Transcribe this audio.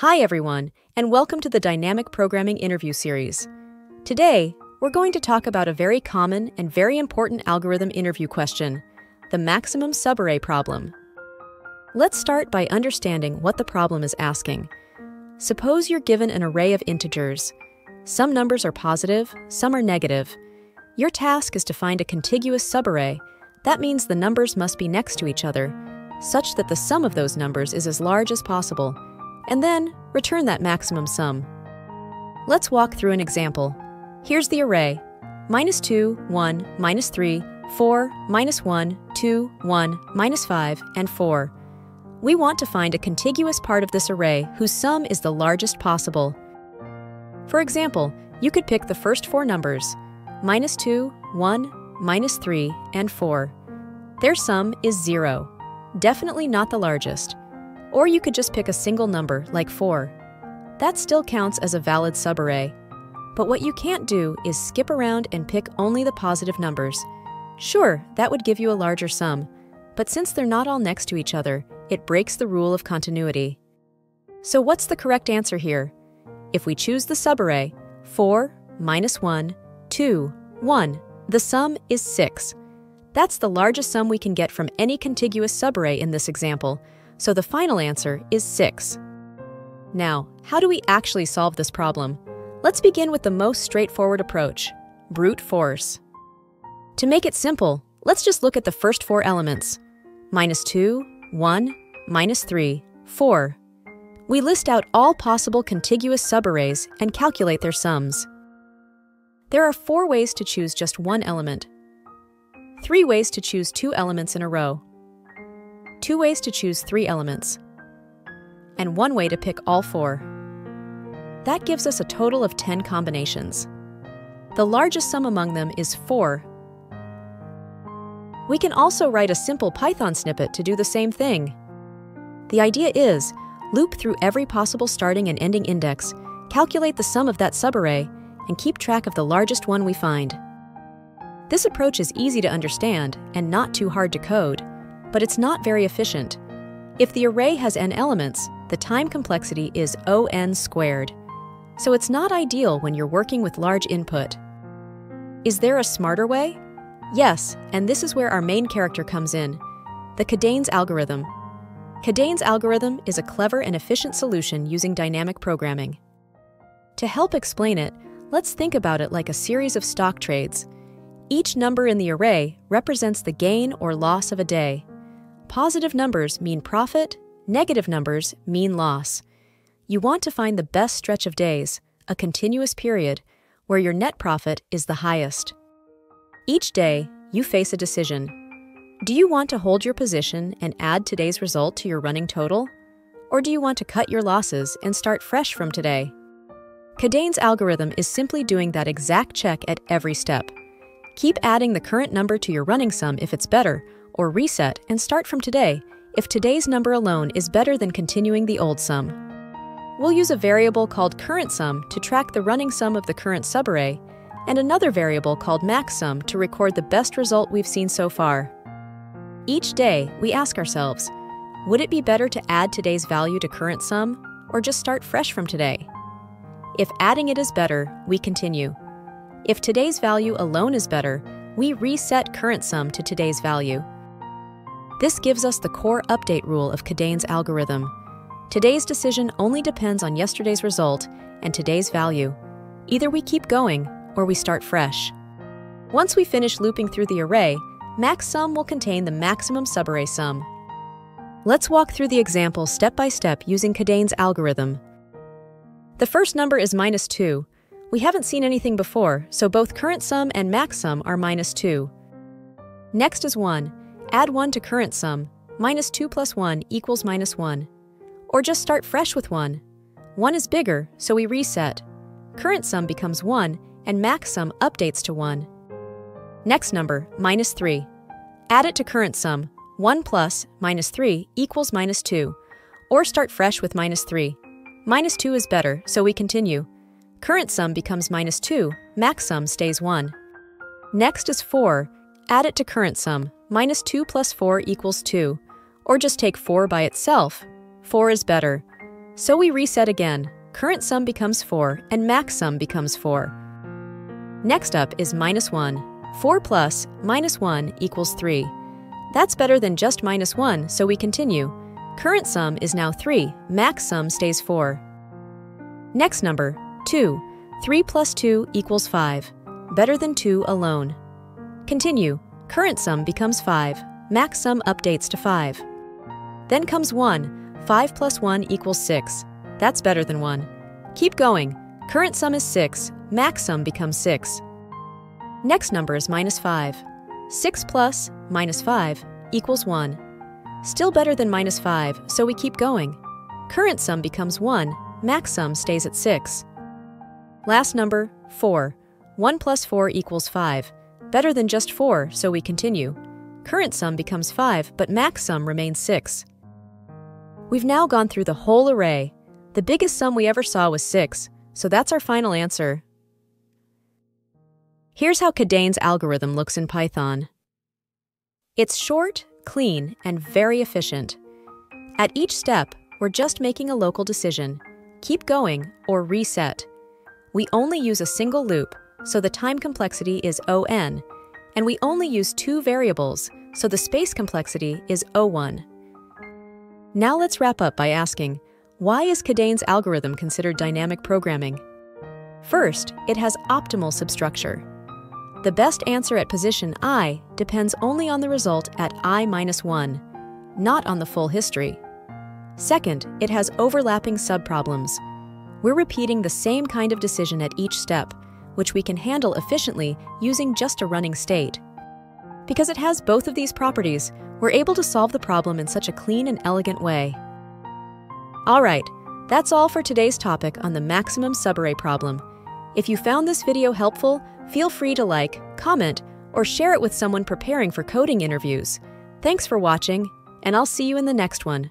Hi, everyone, and welcome to the Dynamic Programming Interview Series. Today, we're going to talk about a very common and very important algorithm interview question the maximum subarray problem. Let's start by understanding what the problem is asking. Suppose you're given an array of integers. Some numbers are positive, some are negative. Your task is to find a contiguous subarray. That means the numbers must be next to each other, such that the sum of those numbers is as large as possible, and then return that maximum sum. Let's walk through an example. Here's the array minus 2, 1, minus 3, 4, minus 1, 2, 1, minus 5, and 4. We want to find a contiguous part of this array whose sum is the largest possible. For example, you could pick the first four numbers minus 2, 1, minus 3, and 4. Their sum is 0, definitely not the largest. Or you could just pick a single number, like 4. That still counts as a valid subarray. But what you can't do is skip around and pick only the positive numbers. Sure, that would give you a larger sum, but since they're not all next to each other, it breaks the rule of continuity. So what's the correct answer here? If we choose the subarray, 4 minus 1, 2, 1, the sum is 6. That's the largest sum we can get from any contiguous subarray in this example, so the final answer is 6. Now, how do we actually solve this problem? Let's begin with the most straightforward approach brute force. To make it simple, let's just look at the first four elements minus 2, 1, minus 3, 4. We list out all possible contiguous subarrays and calculate their sums. There are four ways to choose just one element, three ways to choose two elements in a row, two ways to choose three elements, and one way to pick all four. That gives us a total of 10 combinations. The largest sum among them is 4. We can also write a simple Python snippet to do the same thing. The idea is, loop through every possible starting and ending index, calculate the sum of that subarray, and keep track of the largest one we find. This approach is easy to understand and not too hard to code, but it's not very efficient. If the array has n elements, the time complexity is O(n) squared so it's not ideal when you're working with large input. Is there a smarter way? Yes, and this is where our main character comes in the Kadane's algorithm. Kadane's algorithm is a clever and efficient solution using dynamic programming. To help explain it, let's think about it like a series of stock trades. Each number in the array represents the gain or loss of a day. Positive numbers mean profit, negative numbers mean loss. You want to find the best stretch of days, a continuous period, where your net profit is the highest. Each day, you face a decision. Do you want to hold your position and add today's result to your running total? Or do you want to cut your losses and start fresh from today? Kadane's algorithm is simply doing that exact check at every step. Keep adding the current number to your running sum if it's better, or reset and start from today if today's number alone is better than continuing the old sum. We'll use a variable called current sum to track the running sum of the current subarray, and another variable called max sum to record the best result we've seen so far. Each day, we ask ourselves, would it be better to add today's value to current sum, or just start fresh from today? If adding it is better, we continue. If today's value alone is better, we reset current sum to today's value. This gives us the core update rule of Kadane's algorithm, Today's decision only depends on yesterday's result and today's value. Either we keep going or we start fresh. Once we finish looping through the array, max sum will contain the maximum subarray sum. Let's walk through the example step by step using Kadane's algorithm. The first number is minus 2. We haven't seen anything before, so both current sum and max sum are minus 2. Next is 1. Add 1 to current sum. Minus 2 plus 1 equals minus 1. Or just start fresh with 1. 1 is bigger, so we reset. Current sum becomes 1, and max sum updates to 1. Next number, minus 3. Add it to current sum. 1 plus minus 3 equals minus 2. Or start fresh with minus 3. Minus 2 is better, so we continue. Current sum becomes minus 2, max sum stays 1. Next is 4. Add it to current sum. Minus 2 plus 4 equals 2. Or just take 4 by itself, 4 is better. So we reset again. Current sum becomes 4 and max sum becomes 4. Next up is minus 1. 4 plus minus 1 equals 3. That's better than just minus 1, so we continue. Current sum is now 3, max sum stays 4. Next number, 2. 3 plus 2 equals 5. Better than 2 alone. Continue. Current sum becomes 5. Max sum updates to 5. Then comes 1. 5 plus 1 equals 6. That's better than 1. Keep going. Current sum is 6. Max sum becomes 6. Next number is minus 5. 6 plus minus 5 equals 1. Still better than minus 5, so we keep going. Current sum becomes 1. Max sum stays at 6. Last number, 4. 1 plus 4 equals 5. Better than just 4, so we continue. Current sum becomes 5, but max sum remains 6. We've now gone through the whole array. The biggest sum we ever saw was 6, so that's our final answer. Here's how Kadane's algorithm looks in Python. It's short, clean, and very efficient. At each step, we're just making a local decision. Keep going or reset. We only use a single loop, so the time complexity is O(n), and we only use two variables, so the space complexity is O1. Now let's wrap up by asking, why is Kadane's algorithm considered dynamic programming? First, it has optimal substructure. The best answer at position i depends only on the result at i minus 1, not on the full history. Second, it has overlapping subproblems. We're repeating the same kind of decision at each step, which we can handle efficiently using just a running state. Because it has both of these properties, we're able to solve the problem in such a clean and elegant way. All right, that's all for today's topic on the maximum subarray problem. If you found this video helpful, feel free to like, comment, or share it with someone preparing for coding interviews. Thanks for watching, and I'll see you in the next one.